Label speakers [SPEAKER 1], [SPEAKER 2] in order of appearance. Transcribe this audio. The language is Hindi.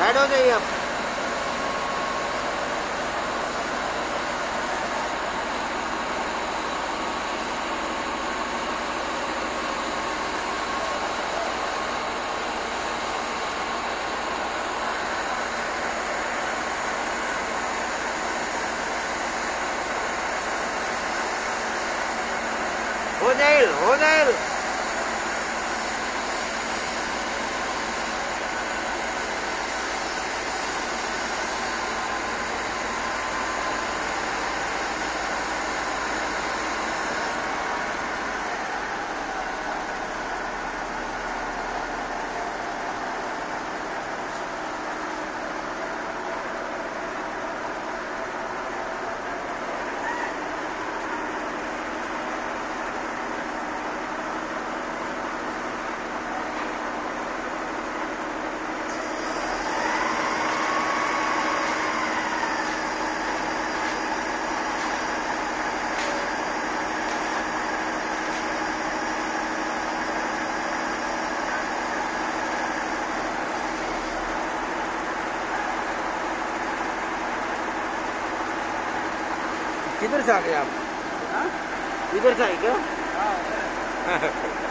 [SPEAKER 1] साइड हो जाइए आप। हो जाईल हो जाईल किधर से आ गए आप?
[SPEAKER 2] हाँ?
[SPEAKER 1] इधर से आए क्या?
[SPEAKER 2] हाँ,